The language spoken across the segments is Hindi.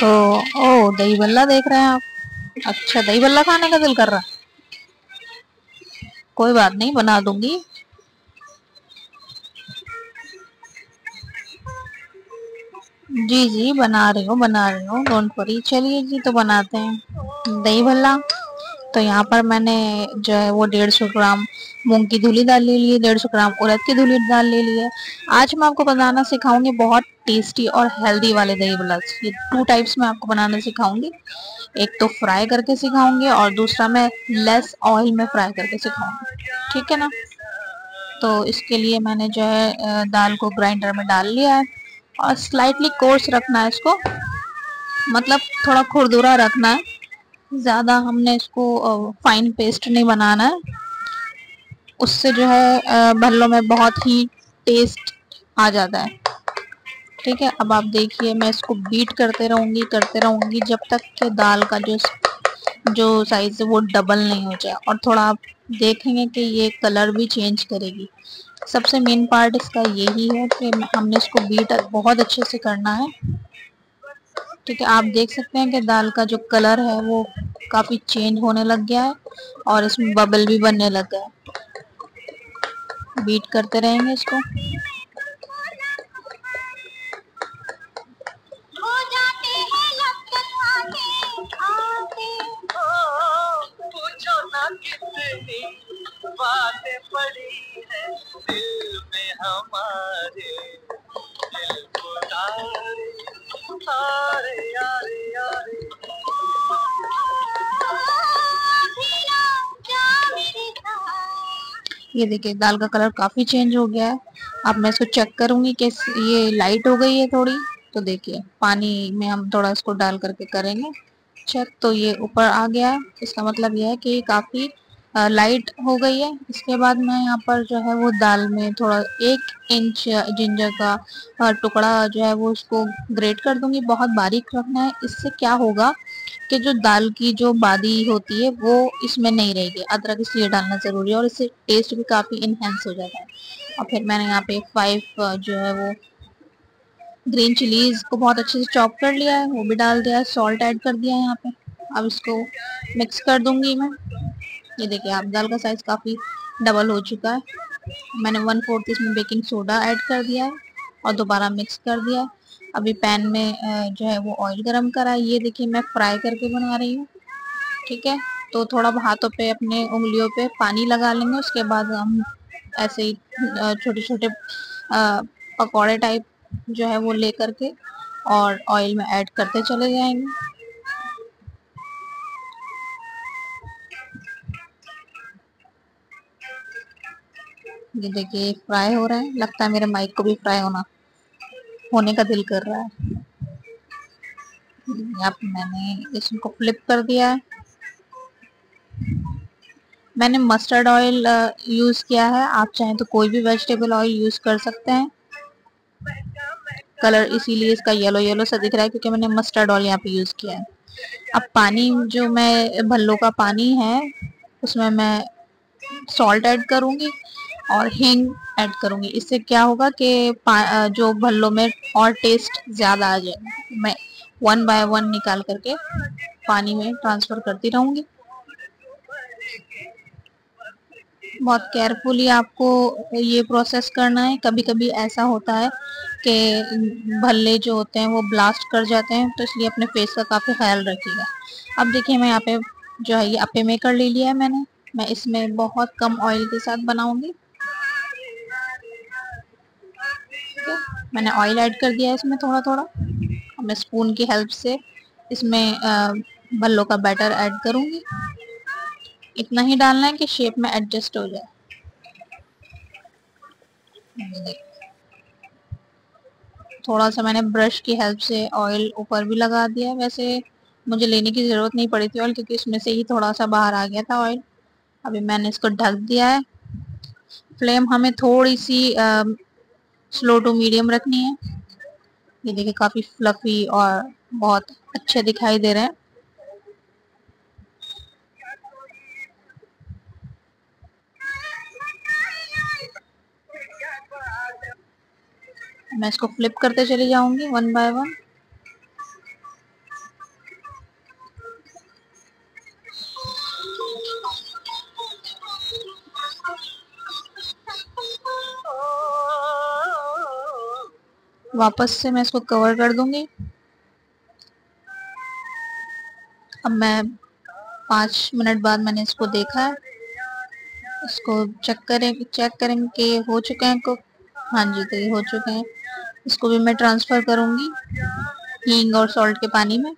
तो ओ दही बल्ला देख रहे हैं आप? अच्छा दही बल्ला खाने का दिल कर रहा कोई बात नहीं, बना दूँगी। जी जी, बना रही हो, बना रही हो। डोंट वरी चलिए जी तो बनाते हैं। दही भल्ला तो यहाँ पर मैंने जो है वो डेढ़ सौ ग्राम मूंग की धुली दाल ले ली है डेढ़ सौ ग्राम उड़द की धुली दाल ले ली है। आज मैं आपको बनाना सिखाऊँगी बहुत टेस्टी और हेल्दी वाले दही भल्ला ये टू टाइप्स में आपको बनाना सिखाऊँगी। एक तो फ्राई करके सिखाऊँगी और दूसरा मैं लेस ऑयल में फ्राई करके सिखाऊँगी। ठीक है ना? तो इसके लिए मैंने जो है दाल को ग्राइंडर में डाल लिया है और स्लाइटली कोर्स रखना है इसको। मतलब थोड़ा खुरदुरा रखना है। ज़्यादा हमने इसको फाइन पेस्ट नहीं बनाना है। उससे जो है भल्लों में बहुत ही टेस्ट आ जाता है। ठीक है, अब आप देखिए, मैं इसको बीट करते रहूँगी करते रहूँगी, जब तक कि दाल का जो जो साइज़ है, वो डबल नहीं हो जाए। और थोड़ा आप देखेंगे कि ये कलर भी चेंज करेगी। सबसे मेन पार्ट इसका यही है कि हमने इसको बीट बहुत अच्छे से करना है। ठीक है, आप देख सकते हैं कि दाल का जो कलर है वो काफ़ी चेंज होने लग गया है और इसमें बबल भी बनने लग गया है। बीट करते रहेंगे इसको। ये देखिए, दाल का कलर काफ़ी चेंज हो गया है। अब मैं इसको चेक करूँगी कि ये लाइट हो गई है थोड़ी। तो देखिए, पानी में हम थोड़ा इसको डाल करके करेंगे चेक तो ये ऊपर आ गया है। इसका मतलब यह है कि काफ़ी लाइट हो गई है। इसके बाद मैं यहाँ पर जो है वो दाल में थोड़ा एक इंच जिंजर का टुकड़ा जो है वो उसको ग्रेट कर दूँगी। बहुत बारीक रखना है। इससे क्या होगा कि जो दाल की जो बादी होती है, वो इसमें नहीं रहेगी। अदरक इसलिए डालना ज़रूरी है और इससे टेस्ट भी काफ़ी इन्हेंस हो जाता है। और फिर मैंने यहाँ पे फाइव जो है वो ग्रीन चिलीज को बहुत अच्छे से चॉप कर लिया है, वो भी डाल दिया है सॉल्ट ऐड कर दिया है यहाँ पे। अब इसको मिक्स कर दूँगी मैं। ये देखिए, आप दाल का साइज़ काफ़ी डबल हो चुका है। मैंने वन फोर्थ इसमें बेकिंग सोडा ऐड कर दिया है और दोबारा मिक्स कर दिया अभी पैन में जो है वो ऑयल गरम करा ये देखिए मैं फ्राई करके बना रही हूँ, ठीक है? तो थोड़ा हाथों पे, अपने उंगलियों पे पानी लगा लेंगे। उसके बाद हम ऐसे ही छोटे छोटे पकौड़े टाइप जो है वो ले करके और ऑयल में ऐड करते चले जाएँगे। ये देखिए फ्राई हो रहा है। लगता है मेरे माइक को भी फ्राई होना। होने का दिल कर रहा है। यहाँ मैंने इसको फ्लिप कर दिया है। मैंने मस्टर्ड ऑयल यूज़ किया है। आप चाहें तो कोई भी वेजिटेबल ऑयल यूज़ कर सकते हैं। कलर इसीलिए इसका येलो येलो सा दिख रहा है क्योंकि मैंने मस्टर्ड ऑयल यहाँ पे यूज़ किया है। अब पानी जो मैं, भल्लो का पानी है, उसमें मैं सॉल्ट ऐड करूँगी। और हिंग ऐड करूँगी। इससे क्या होगा कि जो भल्लों में और टेस्ट ज़्यादा आ जाए, मैं वन बाय वन निकाल करके पानी में ट्रांसफ़र करती रहूँगी। बहुत केयरफुली आपको ये प्रोसेस करना है। कभी कभी ऐसा होता है कि भल्ले जो होते हैं, वो ब्लास्ट कर जाते हैं तो इसलिए अपने फेस का काफ़ी ख्याल रखिएगा। अब देखिए, मैं यहाँ पे जो है, ये अपे मेकर ले लिया है मैंने। मैं इसमें बहुत कम ऑयल के साथ बनाऊँगी। मैंने ऑयल ऐड कर दिया है इसमें थोड़ा थोड़ा मैं स्पून की हेल्प से इसमें भल्लों का बैटर ऐड करूँगी। इतना ही डालना है कि शेप में एडजस्ट हो जाए। थोड़ा सा मैंने ब्रश की हेल्प से ऑयल ऊपर भी लगा दिया। वैसे मुझे लेने की ज़रूरत नहीं पड़ी थी ऑयल क्योंकि इसमें से ही थोड़ा सा बाहर आ गया था ऑयल अभी मैंने इसको ढक दिया है। फ्लेम हमें थोड़ी सी स्लो टू मीडियम रखनी है। ये देखिए काफ़ी फ्लफी और बहुत अच्छे दिखाई दे रहे हैं। मैं इसको फ्लिप करते चली जाऊँगी वन बाय वन वापस से मैं इसको कवर कर दूँगी। अब मैं पाँच मिनट बाद मैंने इसको देखा है। इसको चेक करें चेक करें कि हो चुके हैं कुक हाँ जी तो ये हो चुके हैं। इसको भी मैं ट्रांसफ़र करूँगी, हींग और सॉल्ट के पानी में।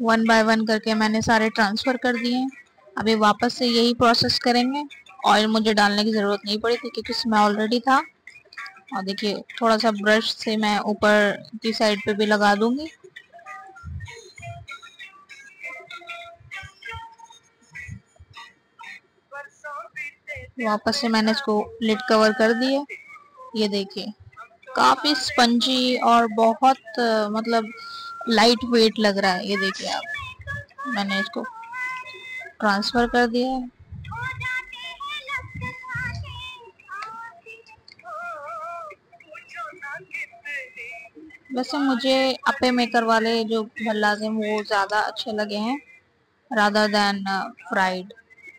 वन बाय वन करके मैंने सारे ट्रांसफ़र कर दिए अभी वापस से यही प्रोसेस करेंगे। ऑयल मुझे डालने की ज़रूरत नहीं पड़ी थी क्योंकि इसमें ऑलरेडी था। और देखिए थोड़ा सा ब्रश से मैं ऊपर की साइड पे भी लगा दूँगी। वापस से मैंने इसको लिट कवर कर दिए। ये देखिए, काफ़ी स्पंजी और बहुत मतलब लाइट वेट लग रहा है, ये देखिए आप। मैंने इसको ट्रांसफ़र कर दिया है। वैसे मुझे अपे मेकर वाले जो भल्लाज हैं, वो ज़्यादा अच्छे लगे हैं रादर दैन फ्राइड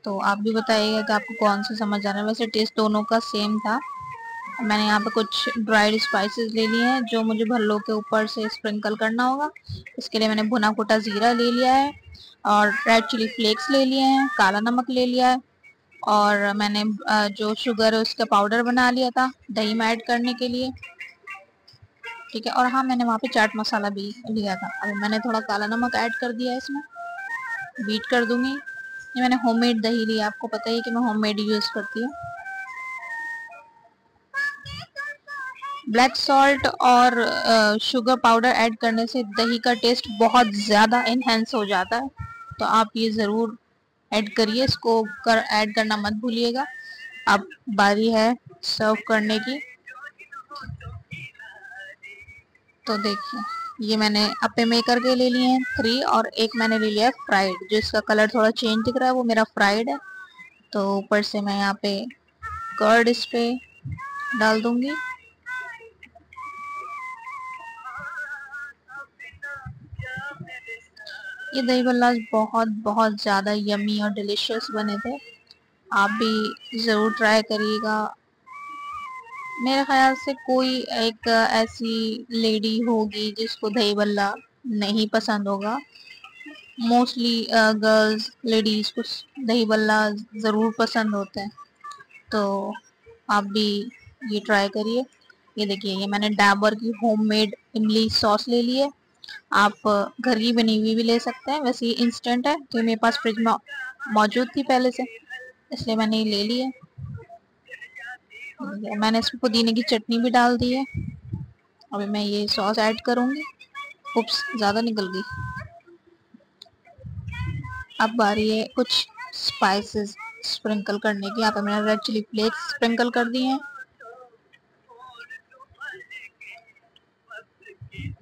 तो आप भी बताइएगा कि आपको कौन सा समझ आ रहा है। वैसे टेस्ट दोनों का सेम था। मैंने यहाँ पे कुछ ड्राइड स्पाइसेस ले लिए हैं, जो मुझे भल्लों के ऊपर से स्प्रिंकल करना होगा। इसके लिए मैंने भुना कोटा ज़ीरा ले लिया है और रेड चिली फ्लेक्स ले लिए हैं, काला नमक ले लिया है और मैंने जो शुगर है उसका पाउडर बना लिया था दही में ऐड करने के लिए। ठीक है, और हाँ मैंने वहाँ पे चाट मसाला भी लिया था। अब मैंने थोड़ा काला नमक ऐड कर दिया है इसमें। बीट कर दूँगी। ये मैंने होममेड दही लिया, आपको पता ही कि मैं होममेड यूज़ करती हूँ। ब्लैक सॉल्ट और शुगर पाउडर ऐड करने से दही का टेस्ट बहुत ज़्यादा इन्हेंस हो जाता है। तो आप ये ज़रूर ऐड करिए, इसको कर, ऐड करना मत भूलिएगा। अब बारी है सर्व करने की। तो देखिए, ये मैंने अपे मेकर के ले लिए हैं थ्री और एक मैंने ले लिया है फ्राइड जो इसका कलर थोड़ा चेंज दिख रहा है, वो मेरा फ्राइड है। तो ऊपर से मैं यहाँ पे कर्ड इस पे डाल दूँगी। ये दही बल्ला बहुत बहुत ज़्यादा यमी और डिलीशियस बने थे। आप भी ज़रूर ट्राई करिएगा। मेरे ख्याल से कोई एक ऐसी लेडी होगी जिसको दही बल्ला नहीं पसंद होगा। मोस्टली गर्ल्स लेडीज़ को दही बल्ला ज़रूर पसंद होते हैं। तो आप भी ये ट्राई करिए। ये देखिए, ये मैंने डाबर की होममेड इमली सॉस ले ली है। आप घर की बनी हुई भी ले सकते हैं, वैसे ये इंस्टेंट है तो मेरे पास फ्रिज में, मौजूद थी पहले से, इसलिए मैंने ये ले ली है। मैंने इसमें पुदीने की चटनी भी डाल दी है। अभी मैं ये सॉस ऐड करूँगी। उप्स ज़्यादा निकल गई। अब बारी है कुछ स्पाइसेस स्प्रिंकल करने की। यहाँ मैंने रेड चिली फ्लेक्स स्प्रिंकल कर दिए हैं।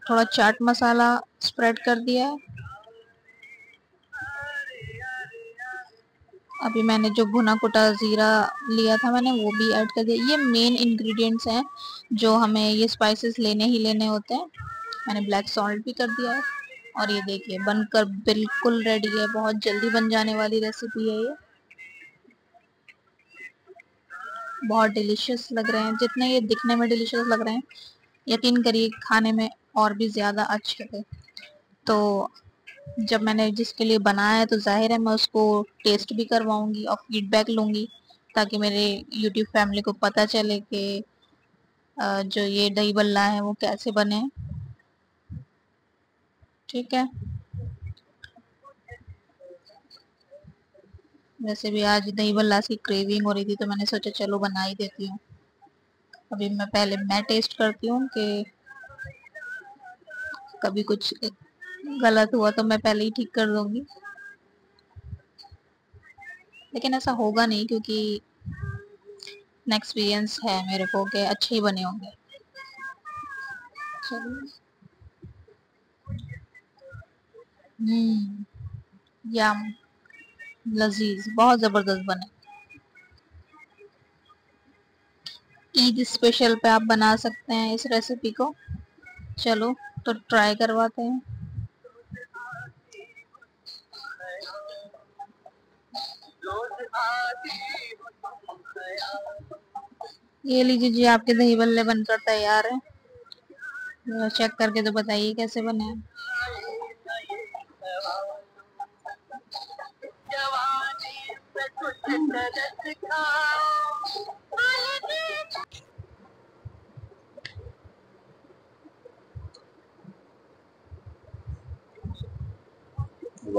थोड़ा चाट मसाला स्प्रेड कर दिया है। अभी मैंने जो भुना कुटा ज़ीरा लिया था मैंने, वो भी ऐड कर दिया। ये मेन इंग्रेडिएंट्स हैं जो हमें ये स्पाइसेस लेने ही लेने होते हैं। मैंने ब्लैक सॉल्ट भी कर दिया है। और ये देखिए, बनकर बिल्कुल रेडी है। बहुत जल्दी बन जाने वाली रेसिपी है ये। बहुत डिलीशियस लग रहे हैं। जितने ये दिखने में डिलीशियस लग रहे हैं, यकीन करिए, खाने में और भी ज़्यादा अच्छे थे। तो जब मैंने जिसके लिए बनाया है तो ज़ाहिर है मैं उसको टेस्ट भी करवाऊँगी और फीडबैक लूँगी, ताकि मेरे यूट्यूब फैमिली को पता चले कि जो ये दही बल्ला है, वो कैसे बने। ठीक है? वैसे भी आज दही बल्ला की क्रेविंग हो रही थी तो मैंने सोचा चलो बना ही देती हूँ। अभी मैं पहले मैं टेस्ट करती हूँ कि कभी कुछ गलत हुआ तो मैं पहले ही ठीक कर दूँगी। लेकिन ऐसा होगा नहीं क्योंकि एक्सपीरियंस है मेरे को कि अच्छे ही बने होंगे। हम्म लजीज, बहुत ज़बरदस्त बने। ईद स्पेशल पे आप बना सकते हैं इस रेसिपी को। चलो। तो ट्राई करवाते हैं। ये लीजिए जी, आपके दही बल्ले बनकर तैयार है। चेक करके तो बताइए कैसे बने हैं।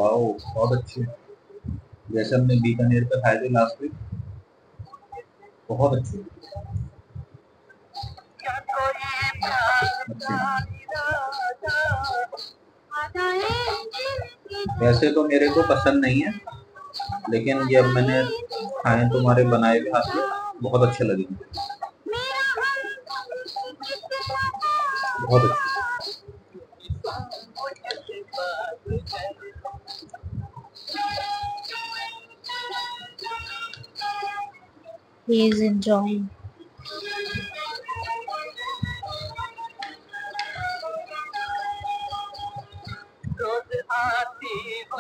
वाओ, बहुत अच्छे जैसे हमने बीकानेर पे खाए थे लास्ट वीक बहुत अच्छे वैसे तो मेरे को पसंद नहीं है, लेकिन ये अब मैंने खाए तुम्हारे बनाए हुए हाथ में, बहुत अच्छे लगे। बहुत अच्छे। He is enjoying.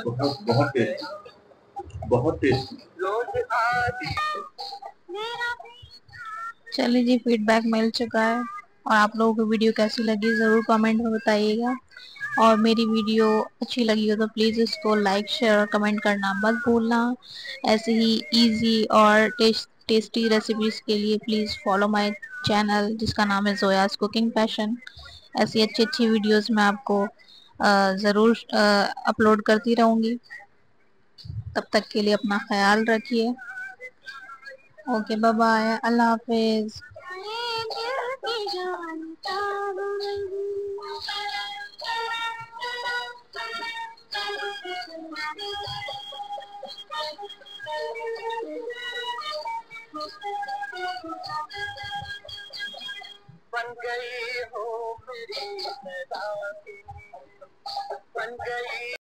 बहुत बहुत टेस्टी बहुत टेस्टी चलिए जी फीडबैक मिल चुका है। और आप लोगों को वीडियो कैसी लगी ज़रूर कमेंट में बताइएगा। और मेरी वीडियो अच्छी लगी हो तो प्लीज़ इसको लाइक शेयर और कमेंट करना मत भूलना। ऐसे ही इजी और टेस्ट टेस्टी रेसिपीज़ के लिए प्लीज़ फॉलो माय चैनल जिसका नाम है जोयास कुकिंग पैशन ऐसी अच्छी अच्छी वीडियोस मैं आपको ज़रूर अपलोड करती रहूँगी। तब तक के लिए अपना ख्याल रखिए। ओके बाय बाय अल्लाह हाफिज़। गई हो मेरी बन गई